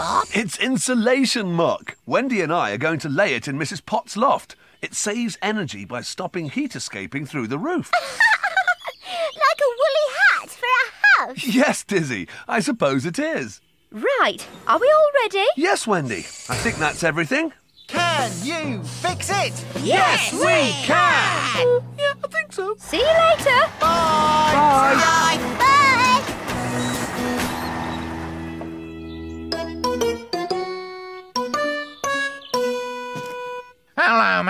Bob? It's insulation muck. Wendy and I are going to lay it in Mrs. Potts' loft. It saves energy by stopping heat escaping through the roof. Like a woolly hat for a house. yes, Dizzy, I suppose it is. Right, are we all ready? Yes, Wendy. I think that's everything. Can you fix it? Yes, we can! Yeah, I think so. See you later. Bye. Bye. Bye.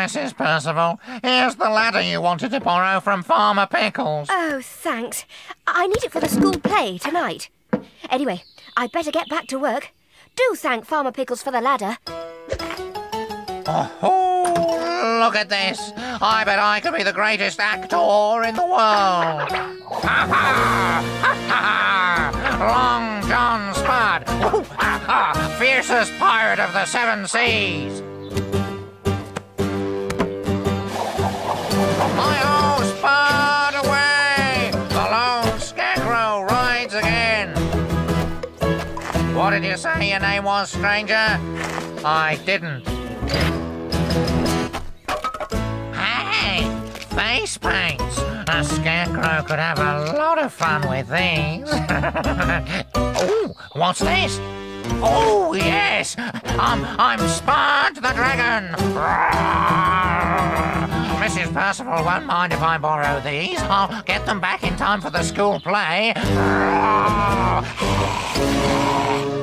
Mrs. Percival. Here's the ladder you wanted to borrow from Farmer Pickles. Oh, thanks. I need it for the school play tonight. Anyway, I'd better get back to work. Do thank Farmer Pickles for the ladder. Oh, look at this. I bet I could be the greatest actor in the world. Ha ha! Ha ha! Long John Spud. Ooh, ha ha! Fiercest pirate of the seven seas. Stranger? I didn't. Hey, face paints. A scarecrow could have a lot of fun with these. oh, what's this? Oh, yes! I'm, I'm Spud the Dragon! Mrs. Percival won't mind if I borrow these. I'll get them back in time for the school play.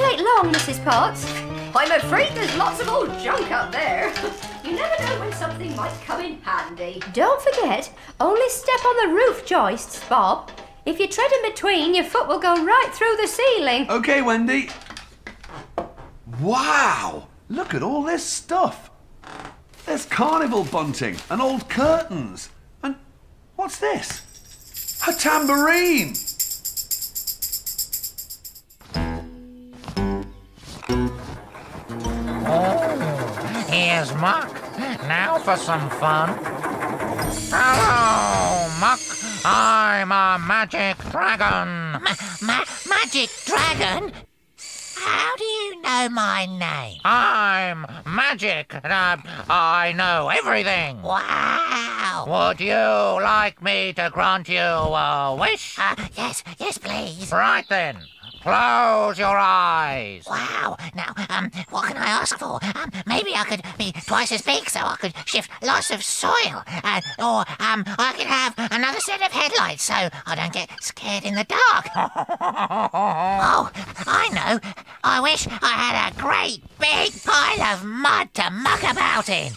take long, Mrs. Potts. I'm afraid there's lots of old junk up there. you never know when something might come in handy. Don't forget, only step on the roof joists, Bob. If you tread in between, your foot will go right through the ceiling. Okay, Wendy. Wow! Look at all this stuff. There's carnival bunting and old curtains. And what's this? A tambourine! Muck. Now for some fun. Hello, Muck. I'm a magic dragon. Ma- ma- magic dragon? How do you know my name? I'm magic. Uh, I know everything. Wow. Would you like me to grant you a wish? Uh, yes, yes, please. Right then. Close your eyes. Wow. Now, um, what can I ask for? Um, maybe I could be twice as big so I could shift lots of soil. Uh, or, um, I could have another set of headlights so I don't get scared in the dark. oh, I know. I wish I had a great big pile of mud to muck about in.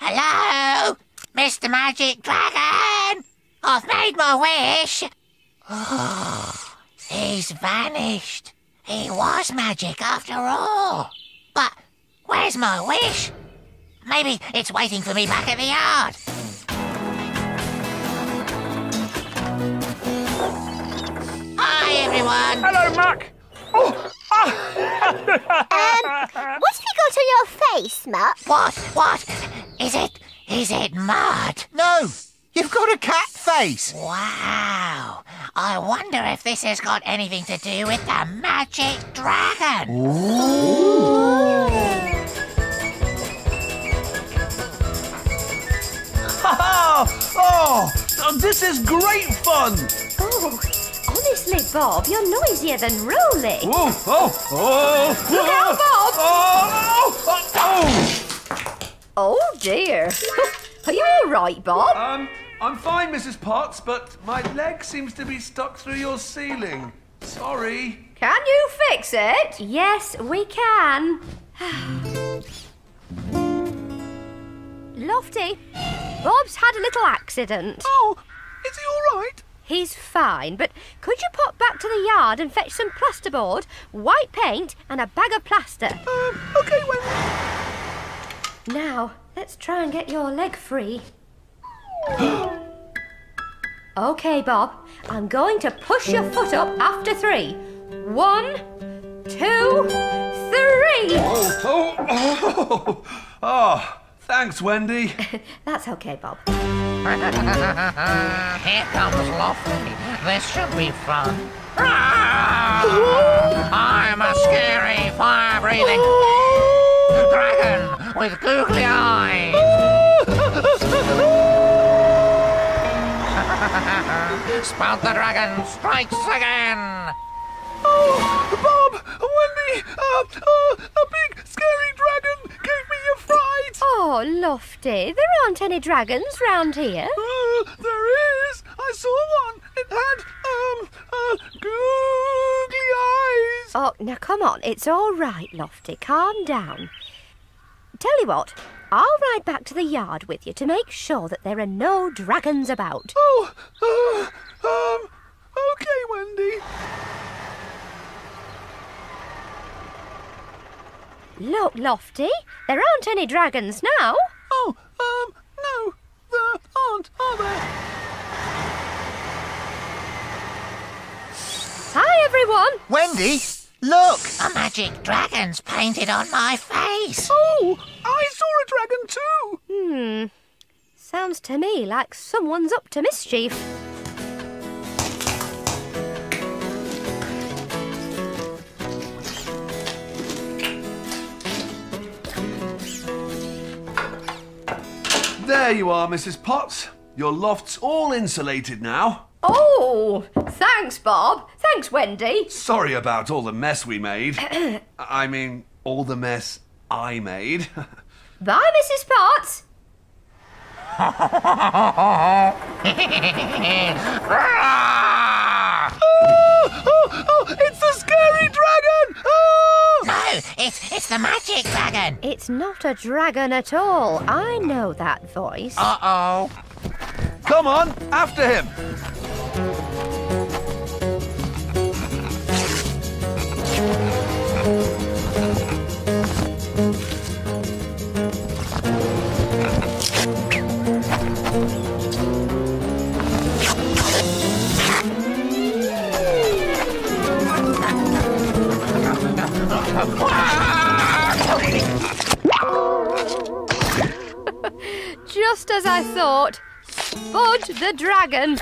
Hello? Mr. Magic Dragon? I've made my wish. He's vanished. He was magic after all. But where's my wish? Maybe it's waiting for me back at the yard. Hi, everyone. Hello, Muck. Oh, um, What have you got on your face, Muck? What? What? Is it? Is it mud? No, you've got a cat face. Wow. I wonder if this has got anything to do with the magic dragon. Ooh! Ha Oh, oh, this is great fun! Oh, honestly, Bob, you're noisier than Rolly. Whoa, oh, oh! Look out, Bob! Oh, oh, oh, Oh dear. Are you all right, Bob? Um, I'm fine, Mrs. Potts, but my leg seems to be stuck through your ceiling. Sorry. Can you fix it? Yes, we can. Lofty, Bob's had a little accident. Oh, is he all right? He's fine, but could you pop back to the yard and fetch some plasterboard, white paint, and a bag of plaster? Um, okay, Wendy. Now, let's try and get your leg free. okay, Bob, I'm going to push your foot up after three. One, two, three. Oh, oh, oh, oh, thanks, Wendy. That's okay, Bob. Here comes Lofty. This should be fun. Ah! I'm a scary, fire-breathing dragon with googly eyes. Spud the dragon strikes again. Oh, Bob, Wendy, uh, uh, a big scary dragon gave me a fright. Oh, Lofty, there aren't any dragons round here. Uh, there is. I saw one. It had, um, uh, googly eyes. Oh, now come on, it's all right, Lofty. Calm down. Tell you what, I'll ride back to the yard with you to make sure that there are no dragons about. Oh, uh, um, okay, Wendy. Look, Lofty, there aren't any dragons now. Oh, um, no, there aren't, are there? Hi, everyone. Wendy, look! A magic dragon's painted on my face. Oh, I saw a dragon too. Hmm. Sounds to me like someone's up to mischief. There you are, Mrs. Potts. Your loft's all insulated now. Oh, thanks, Bob. Thanks, Wendy. Sorry about all the mess we made. I mean, all the mess I made. Bye, Mrs. Potts. Ah! oh, oh, it's the scary dragon! Oh! No, it's it's the magic dragon. It's not a dragon at all. I know that voice. Uh-oh. Come on, after him. Just as I thought. Spud the dragon.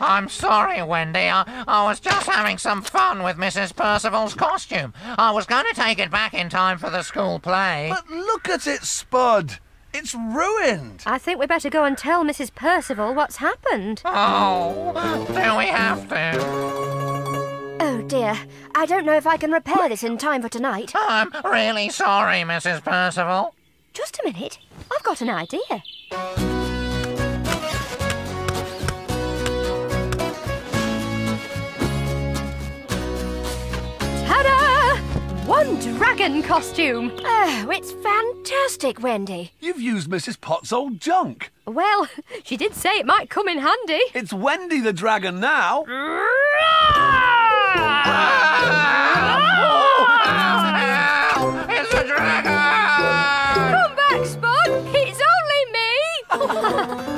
I'm sorry, Wendy. I, I was just having some fun with Mrs. Percival's costume. I was going to take it back in time for the school play. But look at it, Spud. It's ruined. I think we better go and tell Mrs. Percival what's happened. Oh, do we have to? Oh dear. I don't know if I can repair this in time for tonight. I'm really sorry, Mrs. Percival. Just a minute. I've got an idea. One dragon costume. Oh, it's fantastic, Wendy. You've used Mrs. Potts' old junk. Well, she did say it might come in handy. It's Wendy the dragon now. Help! It's a dragon! Come back, Spud. It's only me.